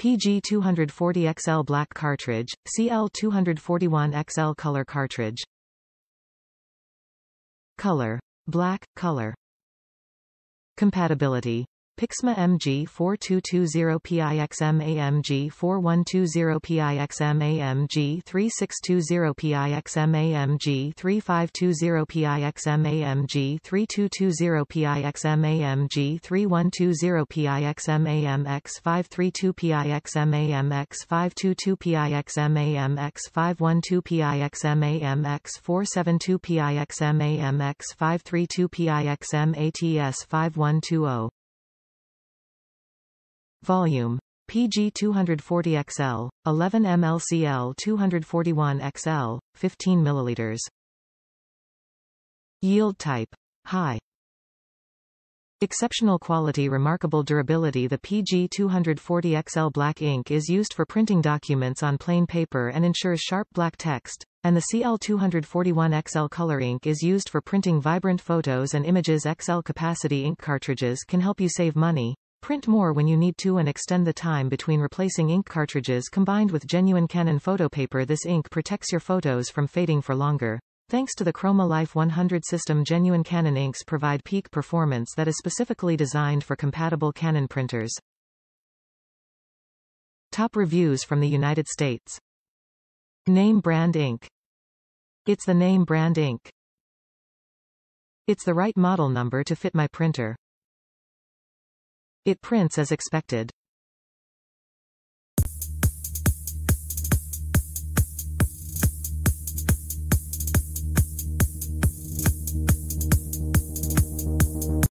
PG240XL black cartridge, CL241XL color cartridge. Color. Black, color. Compatibility. Pixma MG4220PIXM AMG4120PIXM AMG3620PIXM AMG3520PIXM AMG3220PIXM AMG3120PIXM AMX532PIXM AMX522PIXM AMX512PIXM AMX472PIXM AMX532PIXM ATS5120 Volume. PG 240XL, 11 mLCL 241XL, 15 milliliters. Yield type. High. Exceptional quality remarkable durability The PG240XL black ink is used for printing documents on plain paper and ensures sharp black text, and the CL241XL color ink is used for printing vibrant photos and images XL capacity ink cartridges can help you save money, Print more when you need to and extend the time between replacing ink cartridges combined with genuine Canon photo paper This ink protects your photos from fading for longer. Thanks to the Chroma Life 100 system genuine Canon inks provide peak performance that is specifically designed for compatible Canon printers. Top reviews from the United States. Name brand ink. It's the name brand ink. It's the right model number to fit my printer. It prints as expected.